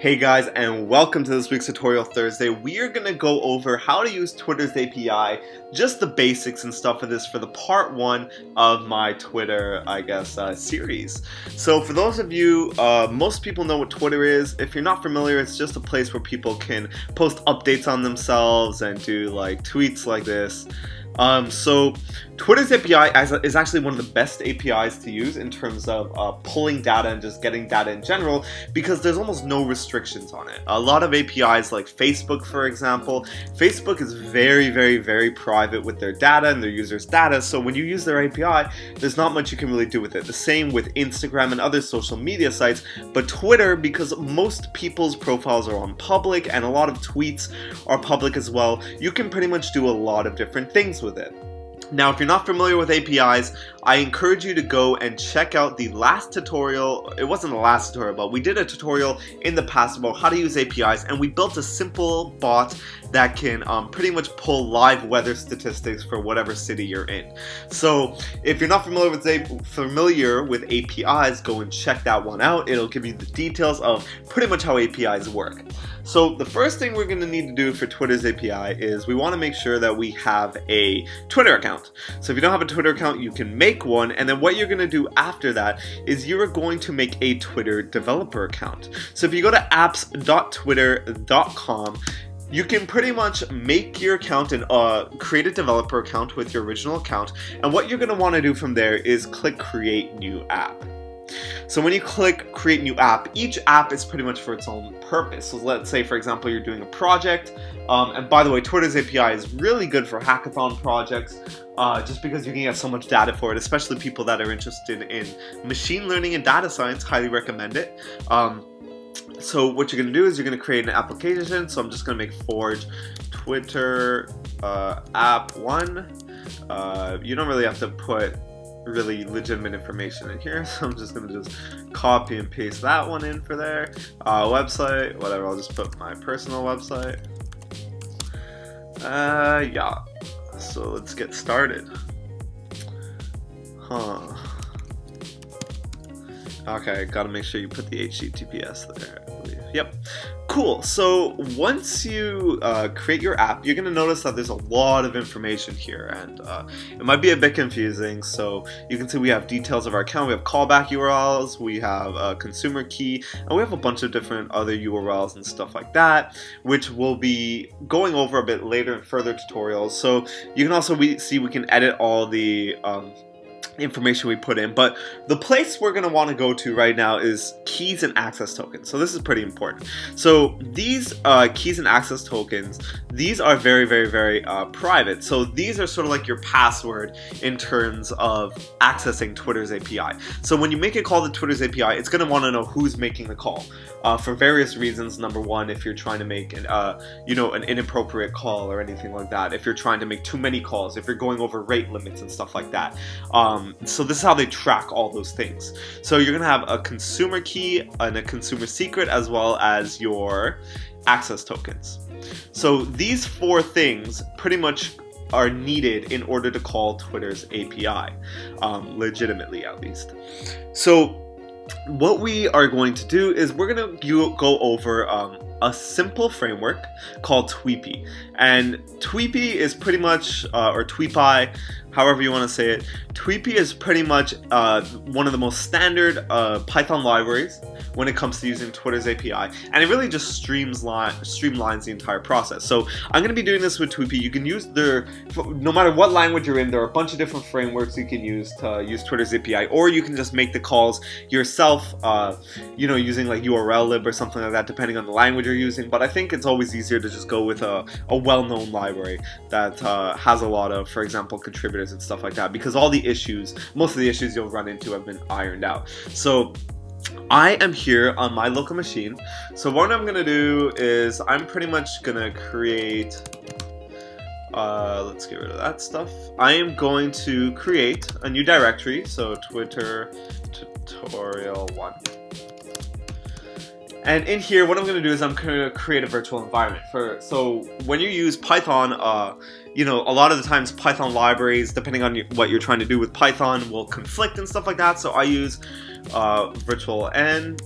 Hey guys and welcome to this week's tutorial Thursday. We are going to go over how to use Twitter's API, just the basics and stuff of this for the part one of my Twitter, I guess, uh, series. So for those of you, uh, most people know what Twitter is. If you're not familiar, it's just a place where people can post updates on themselves and do like tweets like this. Um, so Twitter's API is actually one of the best APIs to use in terms of uh, pulling data and just getting data in general because there's almost no restrictions on it. A lot of APIs like Facebook, for example, Facebook is very, very, very private with their data and their users' data. So when you use their API, there's not much you can really do with it. The same with Instagram and other social media sites, but Twitter, because most people's profiles are on public and a lot of tweets are public as well, you can pretty much do a lot of different things with it. Now, if you're not familiar with APIs, I encourage you to go and check out the last tutorial. It wasn't the last tutorial, but we did a tutorial in the past about how to use APIs, and we built a simple bot that can um, pretty much pull live weather statistics for whatever city you're in. So, if you're not familiar with familiar with APIs, go and check that one out. It'll give you the details of pretty much how APIs work. So the first thing we're going to need to do for Twitter's API is we want to make sure that we have a Twitter account. So if you don't have a Twitter account, you can make one, and then what you're going to do after that is you're going to make a Twitter developer account. So if you go to apps.twitter.com, you can pretty much make your account and uh, create a developer account with your original account, and what you're going to want to do from there is click Create New App. So when you click create new app, each app is pretty much for its own purpose. So let's say, for example, you're doing a project. Um, and by the way, Twitter's API is really good for hackathon projects uh, just because you can get so much data for it, especially people that are interested in machine learning and data science. Highly recommend it. Um, so what you're going to do is you're going to create an application. So I'm just going to make Forge Twitter uh, app one. Uh, you don't really have to put really legitimate information in here so I'm just gonna just copy and paste that one in for there. Uh, website whatever I'll just put my personal website. Uh yeah so let's get started. Huh. Okay gotta make sure you put the HTTPS there Yep. Cool. So once you uh, create your app, you're going to notice that there's a lot of information here, and uh, it might be a bit confusing. So you can see we have details of our account, we have callback URLs, we have a consumer key, and we have a bunch of different other URLs and stuff like that, which we'll be going over a bit later in further tutorials. So you can also see we can edit all the um, information we put in, but the place we're going to want to go to right now is keys and access tokens. So this is pretty important. So these uh, keys and access tokens, these are very, very, very uh, private. So these are sort of like your password in terms of accessing Twitter's API. So when you make a call to Twitter's API, it's going to want to know who's making the call uh, for various reasons. Number one, if you're trying to make an, uh, you know, an inappropriate call or anything like that. If you're trying to make too many calls, if you're going over rate limits and stuff like that. Um, so this is how they track all those things. So you're gonna have a consumer key and a consumer secret as well as your access tokens. So these four things pretty much are needed in order to call Twitter's API, um, legitimately at least. So what we are going to do is we're going to go over um, a simple framework called Tweepy. And Tweepy is pretty much, uh, or Tweepy, however you want to say it, Tweepy is pretty much uh, one of the most standard uh, Python libraries when it comes to using Twitter's API, and it really just streamlines streamlines the entire process. So I'm going to be doing this with Tweepy. You can use their, no matter what language you're in, there are a bunch of different frameworks you can use to use Twitter's API, or you can just make the calls yourself, uh, you know, using like URL lib or something like that, depending on the language you're using. But I think it's always easier to just go with a, a well-known library that uh, has a lot of, for example, contributors and stuff like that, because all the issues, most of the issues you'll run into have been ironed out. So I am here on my local machine. So what I'm gonna do is I'm pretty much gonna create uh, let's get rid of that stuff. I am going to create a new directory, so Twitter tutorial one. And in here, what I'm going to do is I'm going to create a virtual environment for. So when you use Python, uh, you know, a lot of the times Python libraries, depending on what you're trying to do with Python, will conflict and stuff like that. So I use uh, virtual n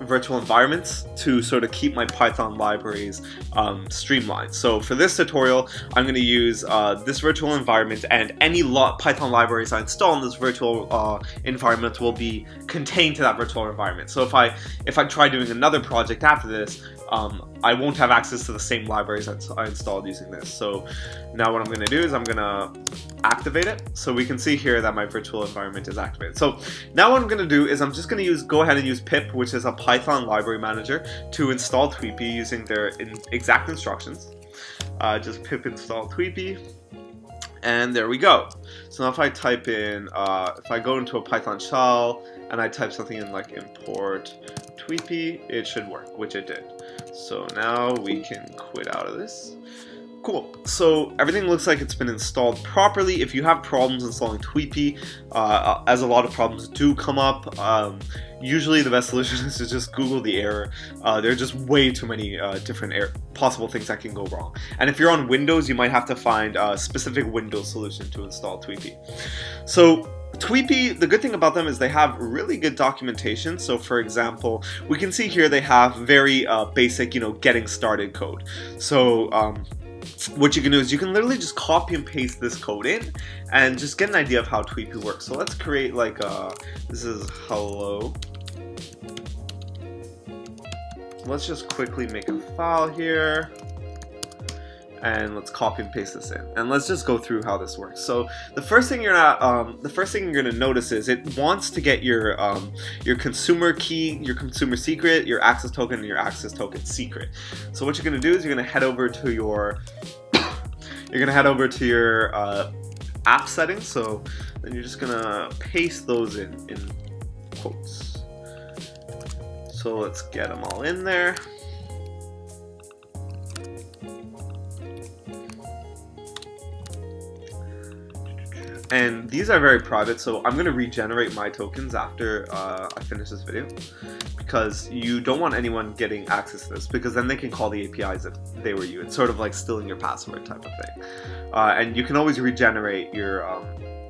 virtual environments to sort of keep my Python libraries um, streamlined. So for this tutorial, I'm going to use uh, this virtual environment and any Python libraries I install in this virtual uh, environment will be contained to that virtual environment. So if I if I try doing another project after this, um, I won't have access to the same libraries that I installed using this. So now what I'm going to do is I'm going to activate it. So we can see here that my virtual environment is activated. So now what I'm going to do is I'm just going to use go ahead and use pip, which is a Python library manager, to install Tweepy using their in exact instructions. Uh, just pip install Tweepy. And there we go. So now if I type in, uh, if I go into a Python shell and I type something in like import Tweepy, it should work, which it did. So now we can quit out of this. Cool. So everything looks like it's been installed properly. If you have problems installing Tweepy, uh, as a lot of problems do come up, um, usually the best solution is to just Google the error. Uh, there are just way too many uh, different possible things that can go wrong. And if you're on Windows, you might have to find a specific Windows solution to install Tweepy. So Tweepy, the good thing about them is they have really good documentation. So for example, we can see here they have very uh, basic, you know, getting started code. So um, what you can do is you can literally just copy and paste this code in and just get an idea of how Tweepy works. So let's create like a, uh, this is hello. Let's just quickly make a file here and let's copy and paste this in. And let's just go through how this works. So the first thing you're not, um, the first thing you're going to notice is it wants to get your um, your consumer key, your consumer secret, your access token, and your access token secret. So what you're going to do is you're going to head over to your you're to head over to your uh, app settings. So then you're just going to paste those in in quotes. So let's get them all in there. And these are very private, so I'm going to regenerate my tokens after uh, I finish this video. Because you don't want anyone getting access to this, because then they can call the APIs if they were you. It's sort of like stealing your password type of thing. Uh, and you can always regenerate your um,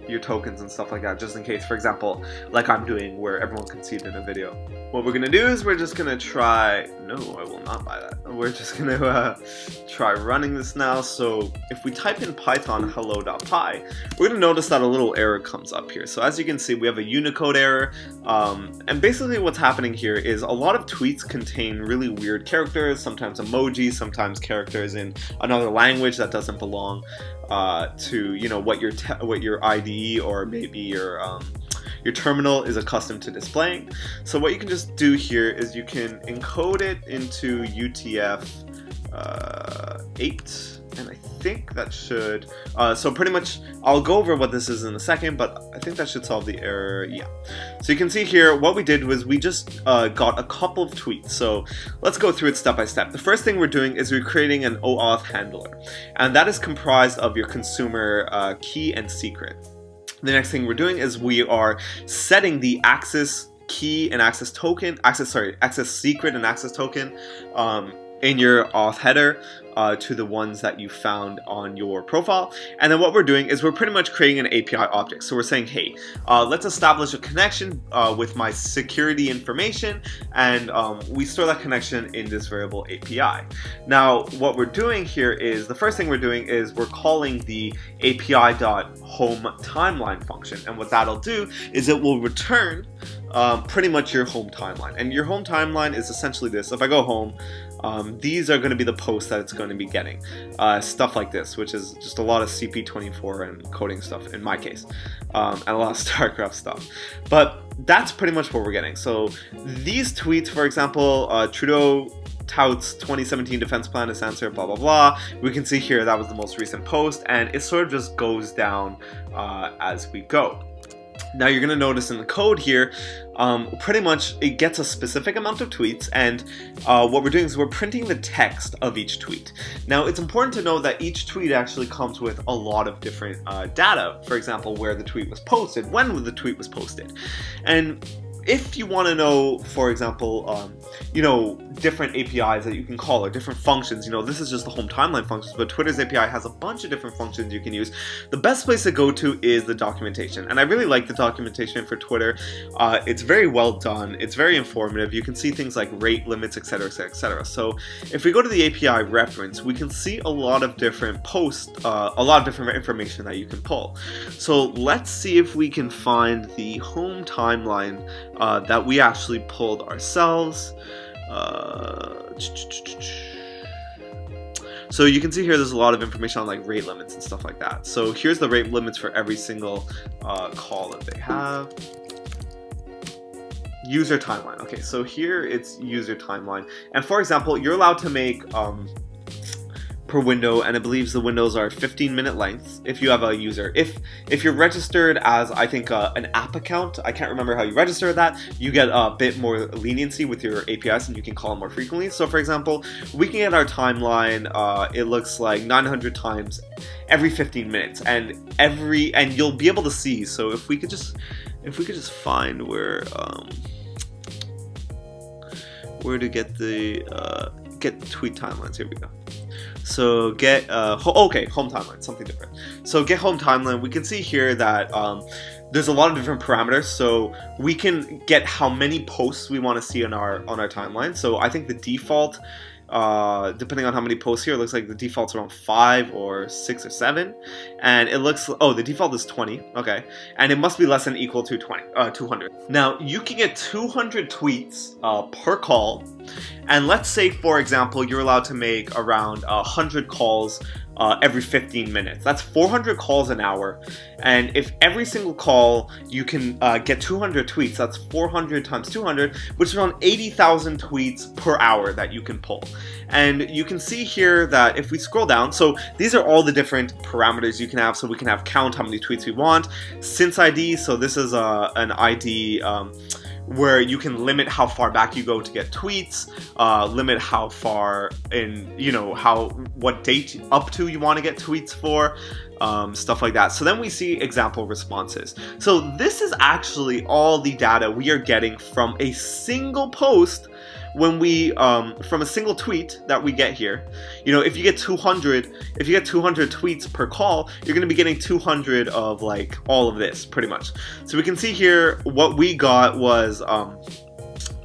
your tokens and stuff like that, just in case, for example, like I'm doing where everyone can see it in a video. What we're gonna do is we're just gonna try, no, I will not buy that. We're just gonna uh, try running this now. So if we type in python hello.py, we're gonna notice that a little error comes up here. So as you can see, we have a Unicode error. Um, and basically what's happening here is a lot of tweets contain really weird characters, sometimes emojis, sometimes characters in another language that doesn't belong uh, to you know what your what your IDE or maybe your um, your terminal is accustomed to displaying. So what you can just do here is you can encode it into UTF uh, 8 and I think that should, uh, so pretty much, I'll go over what this is in a second, but I think that should solve the error, yeah. So you can see here, what we did was we just uh, got a couple of tweets, so let's go through it step by step. The first thing we're doing is we're creating an OAuth handler, and that is comprised of your consumer uh, key and secret. The next thing we're doing is we are setting the access key and access token, access, sorry, access secret and access token um, in your auth header uh, to the ones that you found on your profile. And then what we're doing is we're pretty much creating an API object. So we're saying, hey, uh, let's establish a connection uh, with my security information, and um, we store that connection in this variable API. Now, what we're doing here is the first thing we're doing is we're calling the API.home timeline function, and what that'll do is it will return um, pretty much your home timeline. And your home timeline is essentially this. If I go home, um, these are going to be the posts that it's going to be getting. Uh, stuff like this, which is just a lot of CP24 and coding stuff in my case, um, and a lot of StarCraft stuff. But that's pretty much what we're getting. So these tweets, for example, uh, Trudeau touts 2017 defense plan is answered, blah blah blah. We can see here that was the most recent post, and it sort of just goes down uh, as we go. Now you're going to notice in the code here, um, pretty much it gets a specific amount of tweets and uh, what we're doing is we're printing the text of each tweet. Now it's important to know that each tweet actually comes with a lot of different uh, data. For example, where the tweet was posted, when the tweet was posted. And if you want to know, for example, um, you know, different APIs that you can call or different functions, you know, this is just the home timeline functions, but Twitter's API has a bunch of different functions you can use. The best place to go to is the documentation, and I really like the documentation for Twitter. Uh, it's very well done. It's very informative. You can see things like rate limits, etc., etc., etc. So if we go to the API reference, we can see a lot of different posts, uh, a lot of different information that you can pull. So let's see if we can find the home timeline uh, that we actually pulled ourselves. Uh, so you can see here there's a lot of information on like rate limits and stuff like that. So here's the rate limits for every single uh, call that they have. User timeline. Okay, so here it's user timeline. And for example, you're allowed to make um, per window and it believes the windows are 15 minute lengths if you have a user. If if you're registered as i think uh, an app account i can't remember how you register that you get a bit more leniency with your apis and you can call them more frequently. So for example we can get our timeline uh, it looks like 900 times every 15 minutes and every and you'll be able to see. So if we could just if we could just find where um, where to get the uh, get tweet timelines. Here we go so get, uh, ho okay, home timeline, something different. So get home timeline, we can see here that um, there's a lot of different parameters. So we can get how many posts we want to see on our on our timeline. So I think the default uh, depending on how many posts here, it looks like the default's around 5 or 6 or 7. And it looks, oh, the default is 20, okay. And it must be less than equal to 20, uh, 200. Now, you can get 200 tweets uh, per call. And let's say, for example, you're allowed to make around 100 calls uh, every 15 minutes. That's 400 calls an hour. And if every single call you can uh, get 200 tweets, that's 400 times 200, which is around 80,000 tweets per hour that you can pull. And you can see here that if we scroll down, so these are all the different parameters you can have. So we can have count how many tweets we want, since ID, so this is uh, an ID. Um, where you can limit how far back you go to get tweets, uh, limit how far in, you know, how, what date up to you want to get tweets for, um, stuff like that. So then we see example responses. So this is actually all the data we are getting from a single post when we um, from a single tweet that we get here you know if you get 200 if you get 200 tweets per call you're going to be getting 200 of like all of this pretty much. So we can see here what we got was um,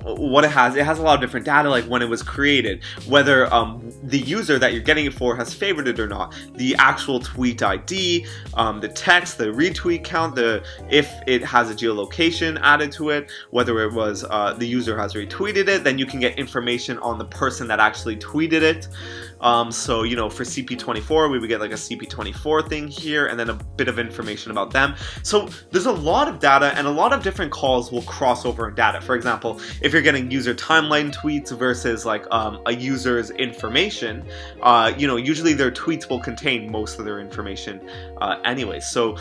what it has. It has a lot of different data, like when it was created, whether um, the user that you're getting it for has favored it or not, the actual tweet ID, um, the text, the retweet count, the if it has a geolocation added to it, whether it was uh, the user has retweeted it, then you can get information on the person that actually tweeted it. Um, so, you know, for CP24, we would get like a CP24 thing here and then a bit of information about them. So there's a lot of data and a lot of different calls will cross over in data. For example, if you're getting user timeline tweets versus like um, a user's information, uh, you know, usually their tweets will contain most of their information uh, anyway. So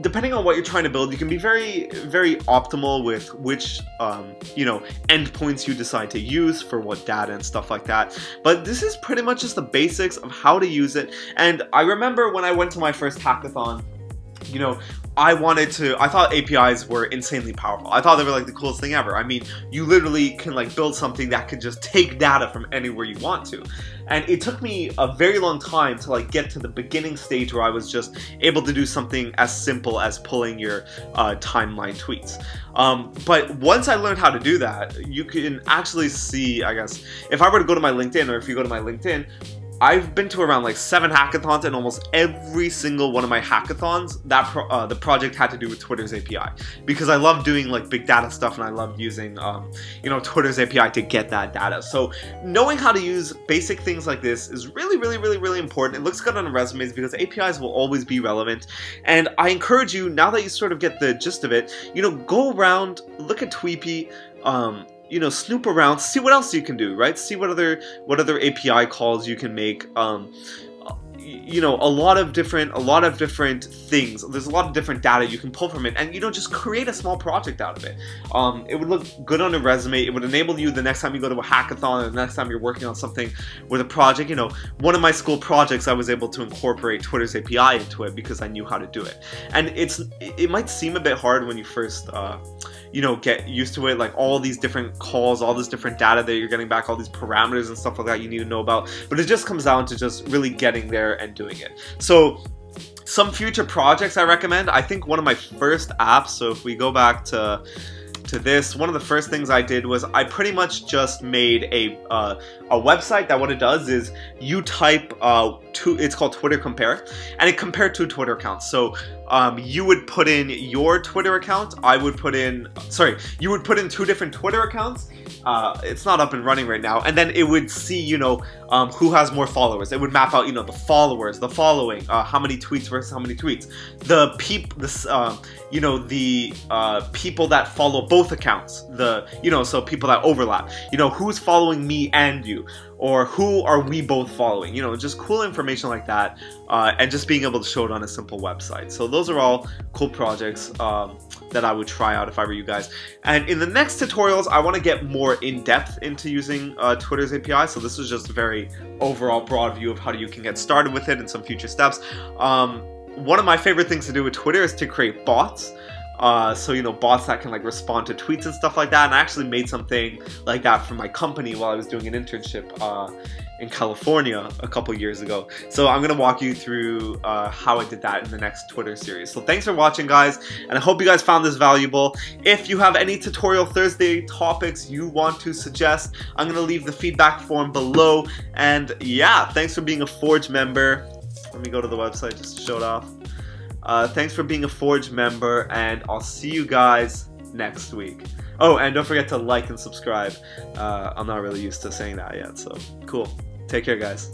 depending on what you're trying to build, you can be very, very optimal with which, um, you know, endpoints you decide to use for what data and stuff like that. But this is pretty much just the basics of how to use it. And I remember when I went to my first hackathon, you know, I wanted to, I thought APIs were insanely powerful. I thought they were like the coolest thing ever. I mean, you literally can like build something that can just take data from anywhere you want to. And it took me a very long time to like get to the beginning stage where I was just able to do something as simple as pulling your uh, timeline tweets. Um, but once I learned how to do that, you can actually see, I guess, if I were to go to my LinkedIn or if you go to my LinkedIn, I've been to around like seven hackathons, and almost every single one of my hackathons, that pro uh, the project had to do with Twitter's API because I love doing like big data stuff, and I love using um, you know Twitter's API to get that data. So knowing how to use basic things like this is really, really, really, really important. It looks good on resumes because APIs will always be relevant, and I encourage you now that you sort of get the gist of it, you know, go around, look at Tweepy. Um, you know snoop around see what else you can do right? See what other what other api calls you can make um, you know a lot of different a lot of different things. There's a lot of different data you can pull from it and you know just create a small project out of it. Um, it would look good on a resume. It would enable you the next time you go to a hackathon or the next time you're working on something with a project you know one of my school projects i was able to incorporate twitter's api into it because i knew how to do it. And it's it might seem a bit hard when you first uh, you know get used to it like all these different calls all this different data that you're getting back all these parameters and stuff like that you need to know about but it just comes down to just really getting there and doing it so some future projects i recommend i think one of my first apps so if we go back to to this, one of the first things I did was I pretty much just made a uh, a website that what it does is you type uh, it's called Twitter Compare, and it compared two Twitter accounts. So um, you would put in your Twitter account, I would put in, sorry, you would put in two different Twitter accounts. Uh, it's not up and running right now, and then it would see, you know, um, who has more followers. It would map out, you know, the followers, the following, uh, how many tweets versus how many tweets, the peep, uh, you know, the uh, people that follow both accounts, the, you know, so people that overlap, you know, who's following me and you or who are we both following? You know, just cool information like that, uh, and just being able to show it on a simple website. So those are all cool projects um, that I would try out if I were you guys. And in the next tutorials, I want to get more in depth into using uh, Twitter's API. So this is just a very overall broad view of how you can get started with it and some future steps. Um, one of my favorite things to do with Twitter is to create bots. Uh, so you know bots that can like respond to tweets and stuff like that. And i actually made something like that for my company while i was doing an internship uh, in california a couple years ago. So i'm to walk you through uh, how i did that in the next twitter series. So thanks for watching guys and i hope you guys found this valuable. If you have any tutorial thursday topics you want to suggest i'm to leave the feedback form below. And yeah thanks for being a forge member. Let me go to the website just to show it off uh, thanks for being a Forge member, and I'll see you guys next week. Oh, and don't forget to like and subscribe. Uh, I'm not really used to saying that yet, so cool. Take care, guys.